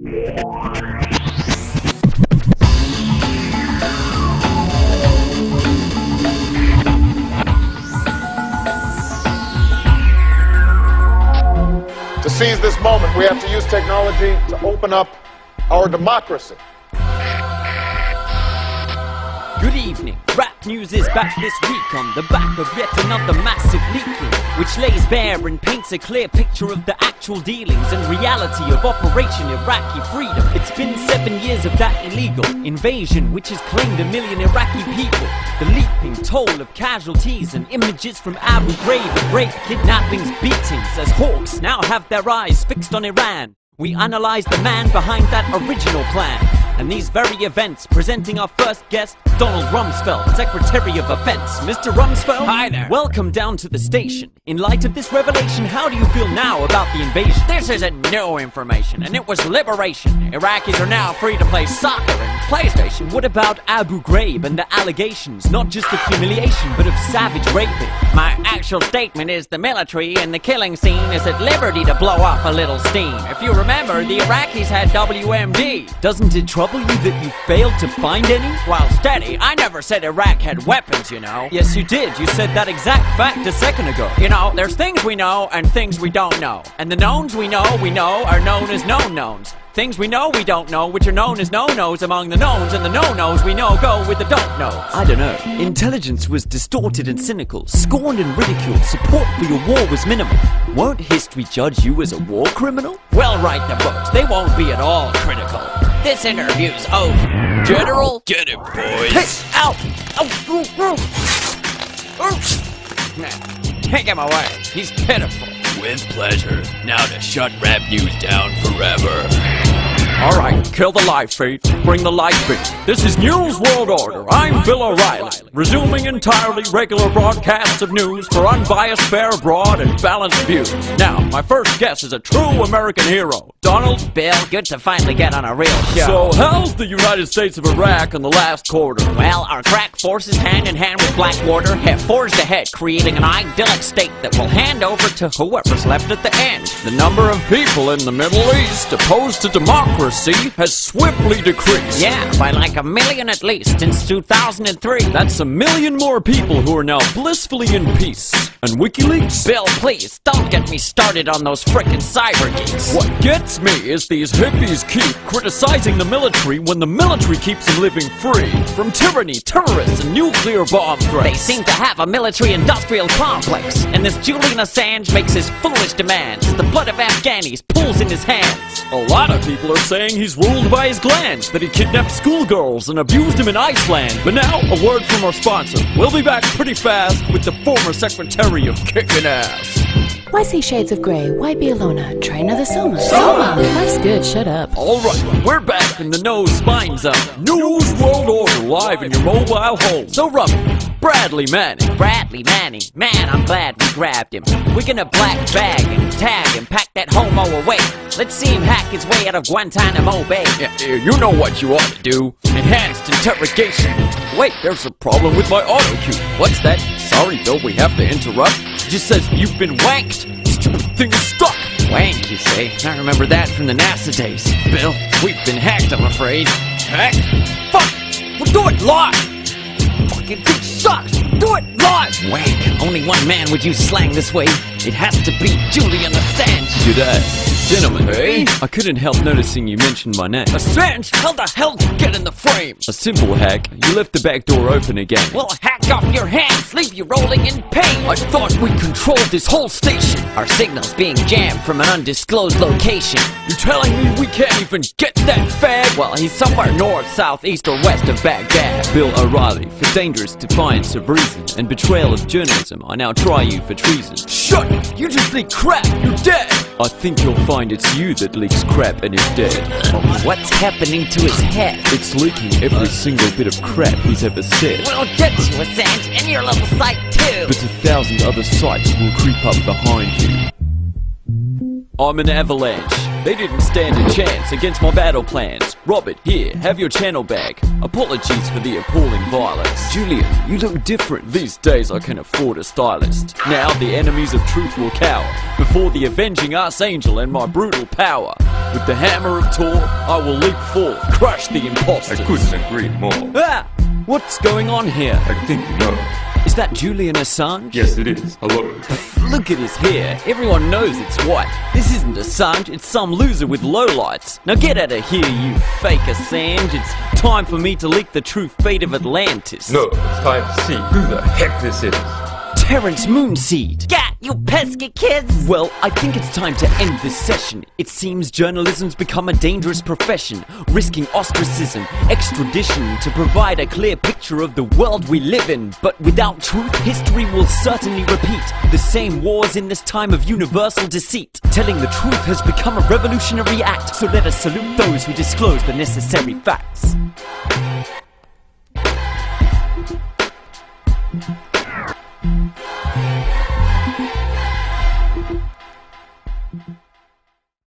To seize this moment, we have to use technology to open up our democracy. Good evening. Rap news is back this week on the back of yet another massive leaking, which lays bare and paints a clear picture of the actual dealings and reality of Operation Iraqi Freedom. It's been seven years of that illegal invasion, which has claimed a million Iraqi people. The leaping toll of casualties and images from Abu Ghraib rape, kidnappings, beatings, as hawks now have their eyes fixed on Iran. We analyze the man behind that original plan. And these very events, presenting our first guest, Donald Rumsfeld, Secretary of Defense. Mr. Rumsfeld? Hi there. Welcome down to the station. In light of this revelation, how do you feel now about the invasion? This isn't new information, and it was liberation. Iraqis are now free to play soccer PlayStation. What about Abu Ghraib and the allegations, not just of humiliation, but of savage raping? My actual statement is the military and the killing scene is at liberty to blow off a little steam. If you remember, the Iraqis had WMD. Doesn't it trouble you that you failed to find any? Well, steady, I never said Iraq had weapons, you know. Yes, you did. You said that exact fact a second ago. You know, there's things we know and things we don't know. And the knowns we know we know are known as known knowns. Things we know we don't know, which are known as no-nos among the knowns, and the no-nos we know go with the don't knows. I don't know. Intelligence was distorted and cynical, scorned and ridiculed, support for your war was minimal. Won't history judge you as a war criminal? We'll write the books. They won't be at all critical. This interview's over. General? Get it, boys. Hey, ow! Ow! Ooh, ooh. Take him away. He's pitiful. With pleasure. Now to shut rap news down forever. All right, kill the live feed. Bring the light feed. This is News World Order. I'm Bill O'Reilly, resuming entirely regular broadcasts of news for unbiased, fair, broad, and balanced views. Now, my first guest is a true American hero, Donald. Bill, good to finally get on a real show. So, how's the United States of Iraq in the last quarter? Well, our crack forces, hand in hand with Blackwater, have forged ahead, creating an idyllic state that will hand over to whoever's left at the end. The number of people in the Middle East opposed to democracy has swiftly decreased. Yeah, by like a million at least since 2003. That's a million more people who are now blissfully in peace. And WikiLeaks? Bill, please, don't get me started on those frickin' cyber geeks. What gets me is these hippies keep criticizing the military when the military keeps them living free from tyranny, terrorists, and nuclear bomb threats. They seem to have a military-industrial complex, and this Julian Assange makes his foolish demands as the blood of Afghanis pools in his hands. A lot of people are saying he's ruled by his glands, that he kidnapped schoolgirls and abused them in Iceland. But now, a word from our sponsor. We'll be back pretty fast with the former Secretary of kicking Ass. Why see shades of grey? Why be alone? Uh, try another Soma. Soma! Life's good, shut up. Alright, we're back in the no spin zone. News World Order live in your mobile home. So, Rummy, Bradley Manning. Bradley Manning, man, I'm glad we grabbed him. We're gonna black bag him, tag him, pack that homo away. Let's see him hack his way out of Guantanamo Bay. Yeah, yeah, you know what you ought to do. Enhanced interrogation. Wait, there's a problem with my auto cue. What's that? Sorry, Bill, we have to interrupt. It just says you've been wanked. Stupid thing is stuck. Wank, you say? I remember that from the NASA days. Bill, we've been hacked, I'm afraid. Hacked? Fuck! We'll do it live! Fucking thing sucks! Do it live! Wank. Only one man would use slang this way. It has to be Julian Assange. G'day. Gentlemen, hey? I couldn't help noticing you mentioned my name. Assange, how the hell did you get in the frame? A simple hack. You left the back door open again. Well, hack off your hands, leave you rolling in pain. I thought we controlled this whole station. Our signal's being jammed from an undisclosed location. You're telling me we can't even get that fag? Well, he's somewhere north, south, east, or west of Baghdad. Bill O'Reilly, for dangerous defiance of reason and betrayal of journalism, I now try you for treason. Shut up! You just leak crap! You're dead! I think you'll find it's you that leaks crap and is dead. What's happening to his head? It's leaking every single bit of crap he's ever said. We'll get you, Assange, and your little site too. But a thousand other sites will creep up behind you. I'm an avalanche. They didn't stand a chance against my battle plans. Robert, here, have your channel back. Apologies for the appalling violence. Julian, you look different. These days I can afford a stylist. Now the enemies of truth will cower before the avenging archangel and my brutal power. With the hammer of Thor, I will leap forth, crush the I couldn't agree more. Ah! What's going on here? I think you know. Is that Julian Assange? Yes, it is. Hello. Look at his hair. Everyone knows it's white. This isn't Assange, it's some loser with lowlights. Now get out of here, you fake Assange. It's time for me to leak the true fate of Atlantis. No, it's time to see who the heck this is. Terrence Moonseed. Gat, you pesky kids! Well, I think it's time to end this session. It seems journalism's become a dangerous profession, risking ostracism, extradition to provide a clear picture of the world we live in. But without truth, history will certainly repeat the same wars in this time of universal deceit. Telling the truth has become a revolutionary act, so let us salute those who disclose the necessary facts.